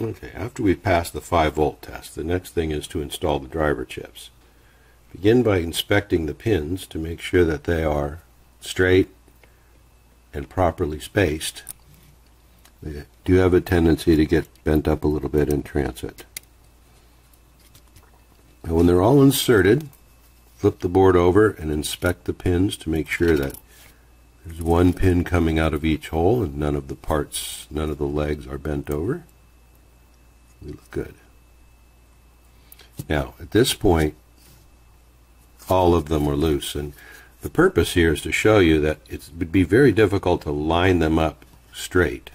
Okay, after we've passed the 5 volt test, the next thing is to install the driver chips. Begin by inspecting the pins to make sure that they are straight and properly spaced. They do have a tendency to get bent up a little bit in transit. Now when they're all inserted, flip the board over and inspect the pins to make sure that there's one pin coming out of each hole and none of the parts, none of the legs are bent over. We look good. Now, at this point, all of them are loose. And the purpose here is to show you that it would be very difficult to line them up straight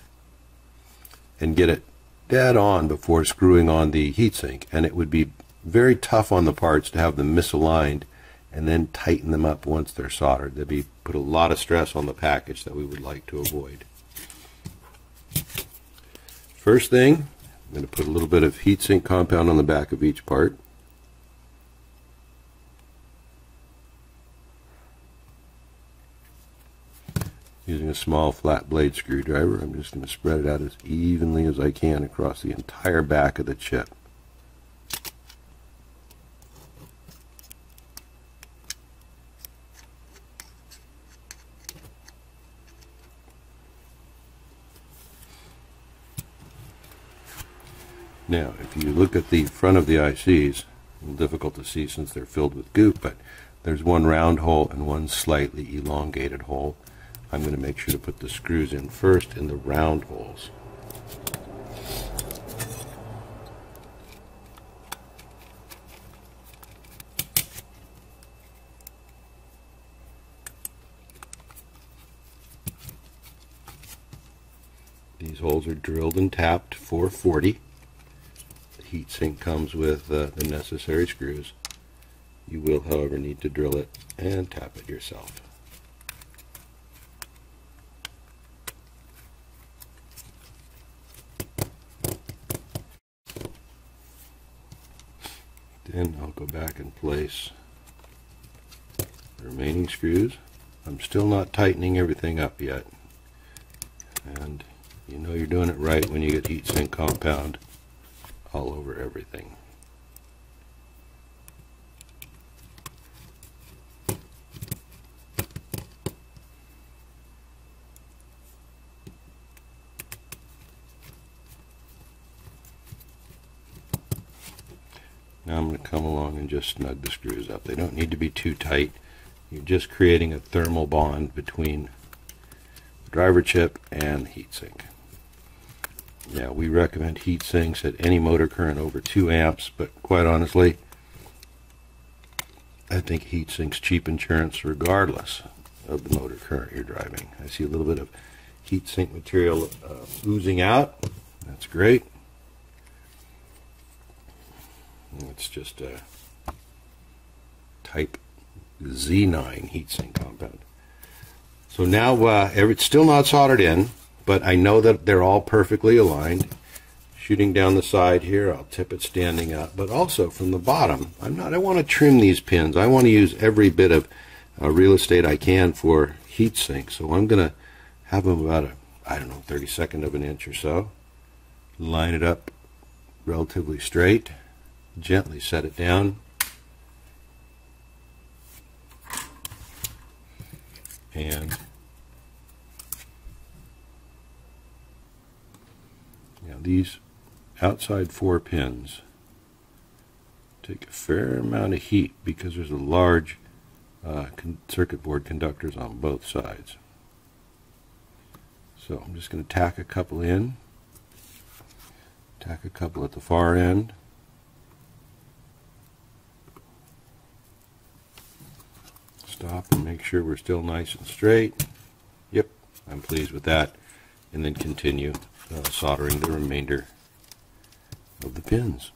and get it dead on before screwing on the heatsink. And it would be very tough on the parts to have them misaligned and then tighten them up once they're soldered. That'd be put a lot of stress on the package that we would like to avoid. First thing, I'm going to put a little bit of heatsink compound on the back of each part. Using a small flat blade screwdriver, I'm just going to spread it out as evenly as I can across the entire back of the chip. Now, if you look at the front of the ICs, a little difficult to see since they're filled with goop, but there's one round hole and one slightly elongated hole. I'm going to make sure to put the screws in first in the round holes. These holes are drilled and tapped 440 heatsink comes with uh, the necessary screws. You will, however, need to drill it and tap it yourself. Then I'll go back and place the remaining screws. I'm still not tightening everything up yet. And you know you're doing it right when you get heatsink compound all over everything. Now I'm going to come along and just snug the screws up. They don't need to be too tight. You're just creating a thermal bond between the driver chip and the heatsink. Yeah, we recommend heat sinks at any motor current over 2 amps, but quite honestly, I think heat sinks cheap insurance regardless of the motor current you're driving. I see a little bit of heat sink material uh, oozing out. That's great. It's just a type Z9 heatsink compound. So now uh, it's still not soldered in but I know that they're all perfectly aligned. Shooting down the side here, I'll tip it standing up, but also from the bottom. I'm not. I want to trim these pins. I want to use every bit of uh, real estate I can for heat sink. So I'm going to have them about a, I don't know, 32nd of an inch or so. Line it up relatively straight. Gently set it down. And These outside four pins take a fair amount of heat because there's a large uh, circuit board conductors on both sides. So I'm just going to tack a couple in, tack a couple at the far end. Stop and make sure we're still nice and straight. Yep, I'm pleased with that. And then continue uh, soldering the remainder of the pins.